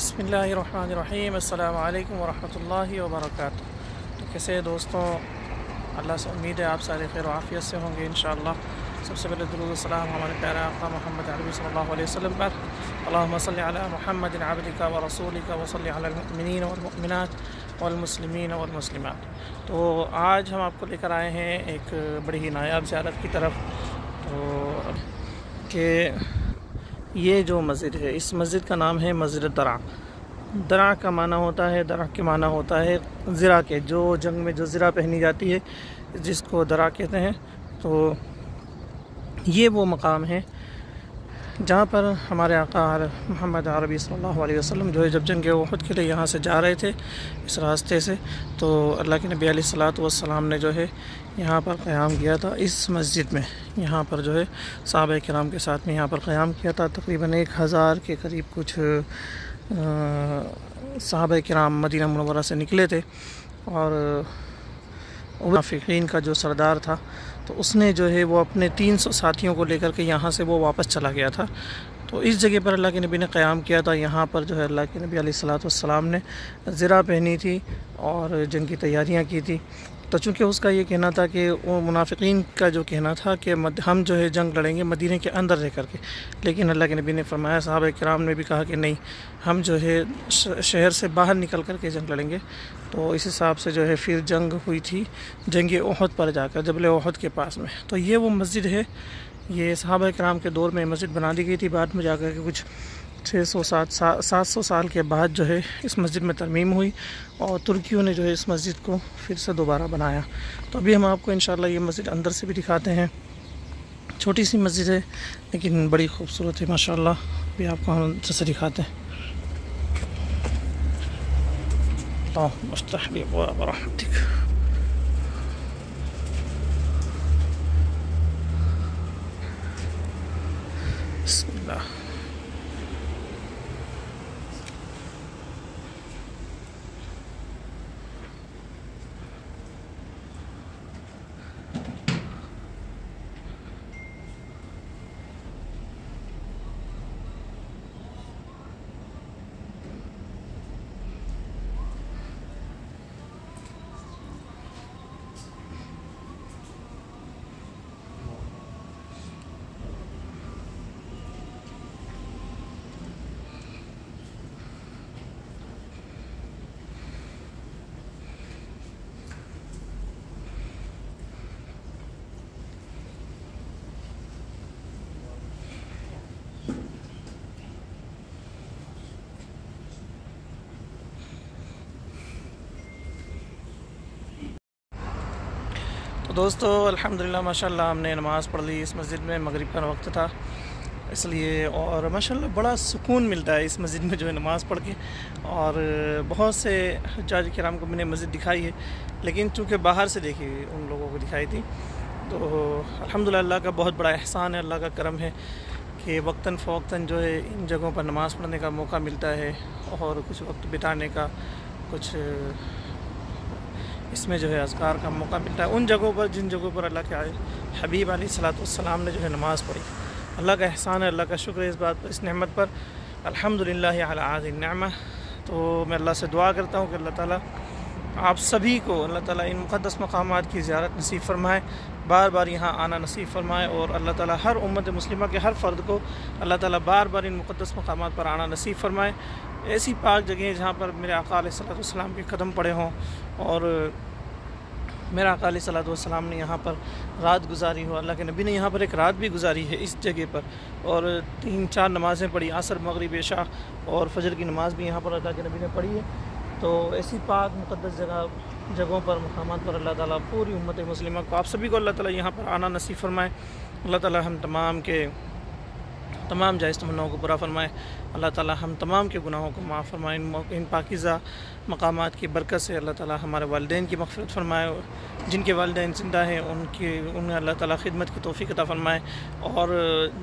बसमीम अल्लाम वरहमल वर्क तो कैसे दोस्तों? अल्लाह से उम्मीद है आप सारे खैर आफ़ियत से होंगे इन सबसे पहले दरुसलाम हमारे प्यारे आका मोहम्मद अरबी अलैहि वसल्लम पर अल्लाहुम्मा सल्लि अला मुहम्मद अबदिका व रसूलिका व सल्लि अलल मुमिनीन वल मुमिनात वल मुस्लिमीन वल मुस्लिमात तो आज हम आपको लेकर आए हैं एक बड़ी ही नायाब ज़्यारत की तरफ़। तो कि ये जो मस्जिद है, इस मस्जिद का नाम है मस्जिद दरा। दरा का माना होता है, दरा के माना होता है ज़रा के, जो जंग में, जो ज़रा पहनी जाती है, जिसको दरा कहते हैं। तो ये वो मकाम है जहाँ पर हमारे आका मोहम्मद अरबी सल्लल्लाहु अलैहि वसल्लम जो है जब जंग वहद के लिए यहाँ से जा रहे थे इस रास्ते से तो अल्लाह के नबी सलाम ने जो है यहाँ पर क़्याम किया था इस मस्जिद में। यहाँ पर जो है साहब कराम के साथ में यहाँ पर क़्याम किया था। तकरीबन एक हज़ार के करीब कुछ साहब कराम मदीना मनवरा से निकले थे और फ़िकीन का जो सरदार था तो उसने जो है वो अपने 300 साथियों को लेकर के यहाँ से वो वापस चला गया था। तो इस जगह पर अल्लाह के नबी ने क़्याम किया था। यहाँ पर जो है अल्लाह के नबी सलाम ने ज़रा पहनी थी और जंग की तैयारियाँ की थी। तो चूँकि उसका ये कहना था कि वो मुनाफिकीन का जो कहना था कि हम जो है जंग लड़ेंगे मदीने के अंदर रह करके लेकिन अल्लाह के नबी ने फरमाया साहब कराम ने भी कहा कि नहीं, हम जो है शहर से बाहर निकल कर के जंग लड़ेंगे। तो इस हिसाब से जो है फिर जंग हुई थी, जंग ओहद पर जाकर, जबल ओहद के पास में। तो ये वो मस्जिद है, ये साहब कराम के दौर में मस्जिद बना दी गई थी। बाद में जाकर के कुछ छः सौ सात सात सौ साल के बाद जो है इस मस्जिद में तरमीम हुई और तुर्कियों ने जो है इस मस्जिद को फिर से दोबारा बनाया। तो अभी हम आपको इन ये मस्जिद अंदर से भी दिखाते हैं। छोटी सी मस्जिद है, लेकिन बड़ी खूबसूरत है, माशाल्लाह। भी आपको हम अंदर से दिखाते हैं। तो दोस्तों, अल्हम्दुलिल्लाह, माशाल्लाह, हमने नमाज़ पढ़ ली इस मस्जिद में, मगरिब का वक्त था। इसलिए और माशाल्लाह, बड़ा सुकून मिलता है इस मस्जिद में जो है नमाज़ पढ़ के। और बहुत से जज कराम को मैंने मस्जिद दिखाई है, लेकिन चूँकि बाहर से देखी उन लोगों को दिखाई थी। तो अल्हम्दुलिल्लाह का बहुत बड़ा एहसान है, अल्लाह का करम है कि वक्ता फ़वक्ता जो है इन जगहों पर नमाज़ पढ़ने का मौका मिलता है और कुछ वक्त बिताने का कुछ इसमें जो है अजगार का मौका मिलता है। उन जगहों पर, जिन जगहों पर अल्लाह के हबीब सलाम ने जो है नमाज़ पढ़ी। अल्लाह का एहसान है, अल्लाह का शुक्र है इस बात पर, इस नहमत पर। अलहमदिल्ला आज़ अल्हम्दुलिल्लाह तो मैं अल्लाह से दुआ करता हूँ कि अल्लाह ताला आप सभी को अल्लाह ताला इन मुक़दस मकाम की ज़्यारत नसीब फरमाए, बार बार यहाँ आना नसीब फरमाए और अल्लाह ताला हर उम्मत मुस्लिमा के हर फ़र्द को अल्लाह ताला बार बार इन मुक़दस मकाम पर आना नसीब फरमाए। ऐसी पाक जगह जहाँ पर मेरे अका सलाम के कदम पड़े हों और मेरा अकाली सलाम ने यहाँ पर रात गुजारी हो, अल्लाह के नबी ने यहाँ पर एक रात भी गुजारी है इस जगह पर और तीन चार नमाज़ें पढ़ी असर मगरब शाह और फजर की नमाज़ भी यहाँ पर अल्लाह के नबी ने पढ़ी है। तो ऐसी पाक मुक़दस जगह, जगहों पर मकाम पर अल्लाह ताली पूरी उम्मत मुस्लिम को आप सभी को अल्लाह ताली यहाँ पर आना नसीब फरमाए। अल्लाह ताली हम तमाम के तमाम जायज़ तमन्नाओं को पूरा फरमाए। अल्लाह ताला हम तमाम के गुनाहों को माफ़ फरमाए। इन पाकिज़ा मकाम की बरकत से अल्लाह ताला हमारे वालदेन की मफ़रत फरमाए जिनके वालदेन ज़िंदा हैं, उनकी, उन्हें अल्लाह ताला खिदमत की तोफ़ी अता फ़रमाए और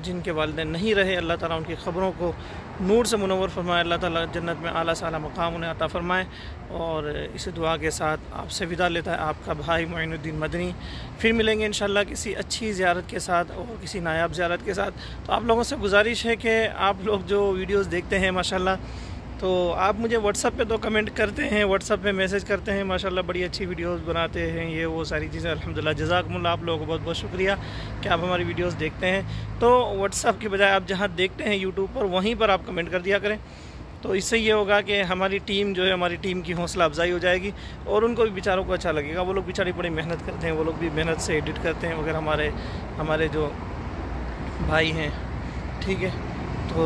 जिनके वालदेन नहीं रहे, अल्लाह ताला उनकी ख़बरों को नूर से मुनवर फरमाए। अल्लाह ताला जन्नत में आला साला मकाम उन्हें अता फ़रमाए और इस दुआ के साथ आपसे विदा लेता है आपका भाई मोइनुद्दीन मदनी। फिर मिलेंगे इन किसी अच्छी ज़्यारत के साथ और किसी नायाब ज़्यारत के साथ। तो आप लोगों से गुजारिश है कि आप लोग जो वीडियोज़ देखते हैं माशा तो आप मुझे व्हाट्सअप पे तो कमेंट करते हैं व्हाट्सअप पे मैसेज करते हैं, माशाल्लाह, बड़ी अच्छी वीडियोस बनाते हैं, ये, वो सारी चीज़ें, अल्हम्दुलिल्लाह जजाकमुल्ला आप लोगों को बहुत बहुत शुक्रिया कि आप हमारी वीडियोस देखते हैं। तो व्हाट्सअप के बजाय आप जहाँ देखते हैं यूट्यूब पर, वहीं पर आप कमेंट कर दिया करें। तो इससे ये होगा कि हमारी टीम जो है, हमारी टीम की हौसला अफजाई हो जाएगी और उनको भी बेचारों को अच्छा लगेगा। वो लोग बेचारी बड़ी मेहनत करते हैं, वो लोग भी मेहनत से एडिट करते हैं वगैरह हमारे हमारे जो भाई हैं ठीक है। तो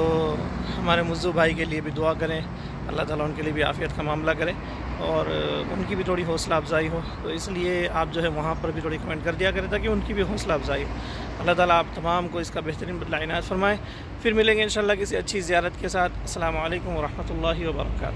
हमारे मुज्जू भाई के लिए भी दुआ करें, अल्लाह ताला उनके लिए भी आफ़ियत का मामला करें और उनकी भी थोड़ी हौसला अफजाई हो। तो इसलिए आप जो है वहाँ पर भी थोड़ी कमेंट कर दिया करें ताकि उनकी भी हौसला अफजाई हो। अल्लाह ताला आप तमाम को इसका बेहतरीन बदला इनायत फरमाए। फिर मिलेंगे इंशाल्लाह किसी अच्छी ज़्यारत के साथ। असल वरहमल वर्का